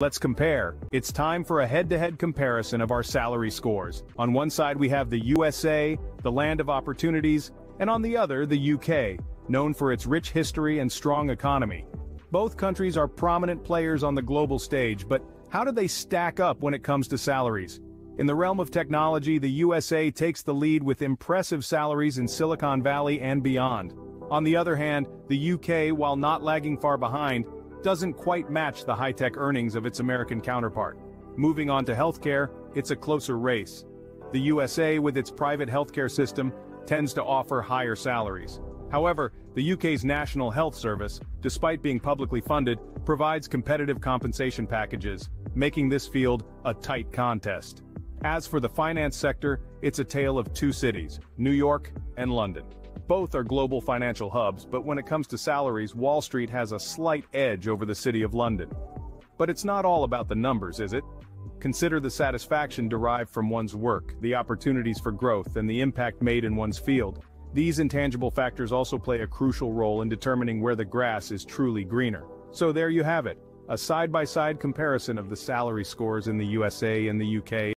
Let's compare. It's time for a head-to-head comparison of our salary scores. On one side we have the USA, the land of opportunities, and on the other the UK, known for its rich history and strong economy. Both countries are prominent players on the global stage, but how do they stack up when it comes to salaries? In the realm of technology, the USA takes the lead with impressive salaries in Silicon Valley and beyond. On the other hand, the UK, while not lagging far behind, doesn't quite match the high-tech earnings of its American counterpart. Moving on to healthcare, it's a closer race. The USA, with its private healthcare system, tends to offer higher salaries. However, the UK's National Health Service, despite being publicly funded, provides competitive compensation packages, making this field a tight contest. As for the finance sector, it's a tale of two cities, New York and London. Both are global financial hubs, but when it comes to salaries, Wall Street has a slight edge over the City of London. But it's not all about the numbers, is it? Consider the satisfaction derived from one's work, the opportunities for growth, and the impact made in one's field. These intangible factors also play a crucial role in determining where the grass is truly greener. So there you have it, a side-by-side -side comparison of the salary scores in the USA and the UK.